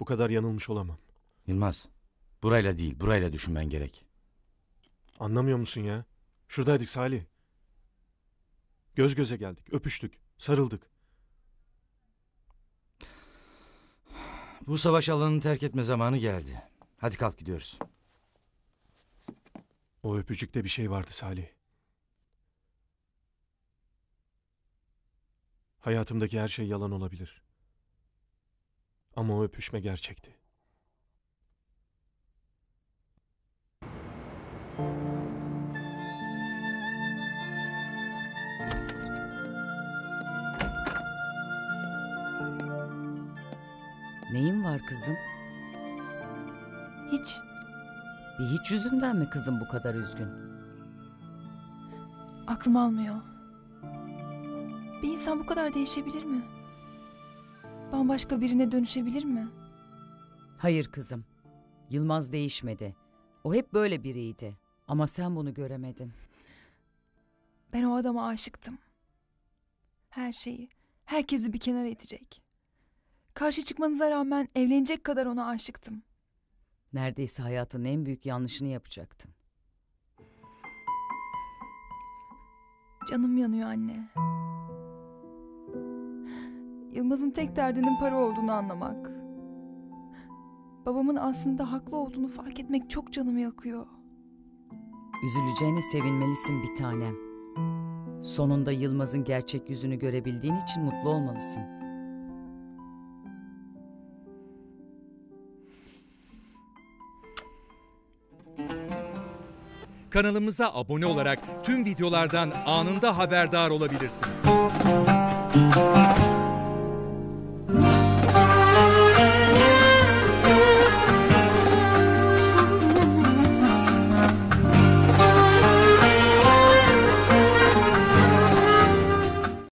Bu kadar yanılmış olamam. Yılmaz, burayla değil, burayla düşünmen gerek. Anlamıyor musun ya? Şuradaydık Salih. Göz göze geldik, öpüştük, sarıldık. Bu savaş alanını terk etme zamanı geldi. Hadi kalk gidiyoruz. O öpücükte bir şey vardı Salih. Hayatımdaki her şey yalan olabilir. Ama o öpüşme gerçekti. Neyin var kızım? Hiç. Bir hiç yüzünden mi kızım bu kadar üzgün? Aklım almıyor. Bir insan bu kadar değişebilir mi? Bambaşka birine dönüşebilir mi? Hayır kızım. Yılmaz değişmedi. O hep böyle biriydi. Ama sen bunu göremedin. Ben o adama aşıktım. Her şeyi, herkesi bir kenara itecek. Karşı çıkmanıza rağmen evlenecek kadar ona aşıktım. Neredeyse hayatın en büyük yanlışını yapacaktın. Canım yanıyor anne. Yılmaz'ın tek derdinin para olduğunu anlamak. Babamın aslında haklı olduğunu fark etmek çok canımı yakıyor. Üzüleceğine sevinmelisin bir tanem. Sonunda Yılmaz'ın gerçek yüzünü görebildiğin için mutlu olmalısın. Kanalımıza abone olarak tüm videolardan anında haberdar olabilirsiniz.